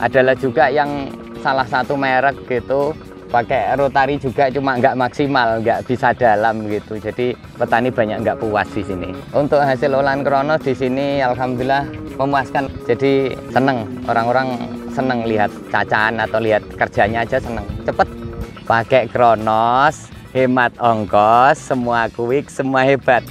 adalah juga yang salah satu merek gitu. Pakai rotari juga cuma nggak maksimal nggak bisa dalam gitu. Jadi petani banyak nggak puas di sini. Untuk hasil olahan kronos di sini alhamdulillah memuaskan. Jadi seneng orang-orang seneng lihat cacaan atau lihat kerjanya aja seneng. Cepet. Pakai kronos hemat ongkos semua quick semua hebat.